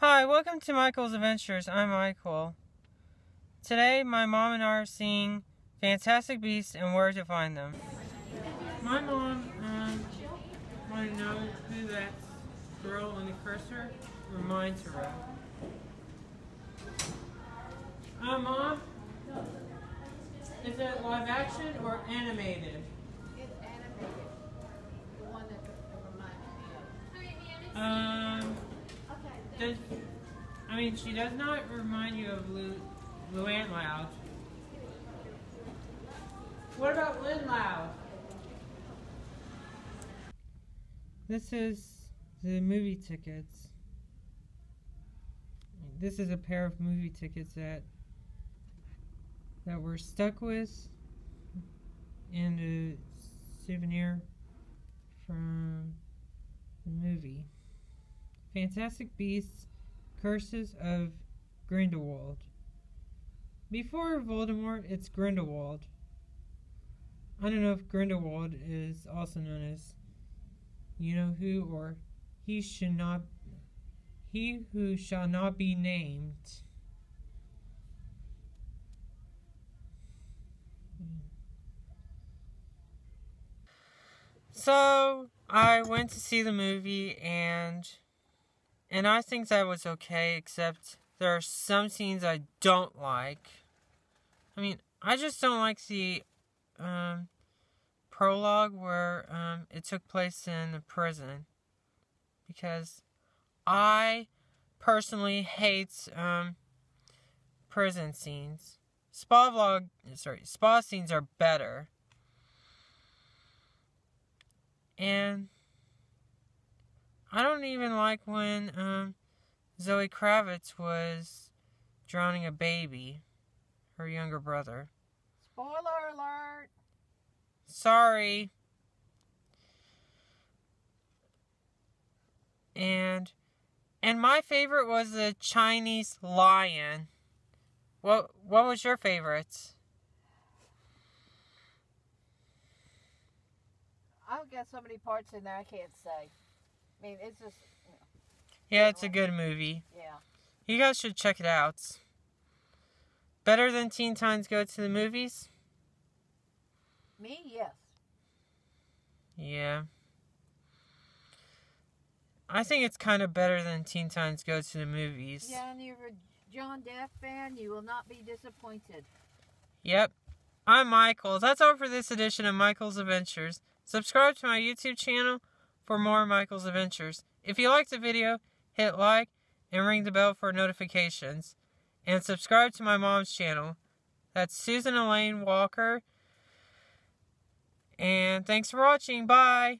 Hi, welcome to Michael's Adventures. I'm Michael. Today, my mom and I are seeing Fantastic Beasts and Where to Find Them. My mom um, wanted to know who that girl on the cursor reminds her of. Uh, Mom? Is it live action or animated? Does, I mean, she does not remind you of Lu, Luan Loud. What about Lynn Loud? This is the movie tickets. This is a pair of movie tickets that that we're stuck with and a souvenir from the movie. Fantastic Beasts Curses of Grindelwald. Before Voldemort, it's Grindelwald. I don't know if Grindelwald is also known as you know who or he should not he who shall not be named. So I went to see the movie and and I think that was okay except there are some scenes I don't like. I mean, I just don't like the um, prologue where um, it took place in the prison because I personally hate um, prison scenes. Spa vlog, sorry, spa scenes are better. And I don't even like when um, Zoe Kravitz was drowning a baby, her younger brother. Spoiler alert! Sorry. And and my favorite was the Chinese lion. What what was your favorite? I've got so many parts in there I can't say. I mean, it's just, you know, Yeah, it's a good movie. yeah. You guys should check it out. Better than Teen Titans Go to the Movies? Me, yes. Yeah. I think it's kind of better than Teen Titans Go to the Movies. Yeah, and you're a John Depp fan, you will not be disappointed. Yep. I'm Michael. That's all for this edition of Michael's Adventures. Subscribe to my YouTube channel for more Michael's Adventures. If you liked the video, hit like and ring the bell for notifications. And subscribe to my mom's channel. That's Susan Elaine Walker. And thanks for watching. Bye.